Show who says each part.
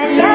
Speaker 1: María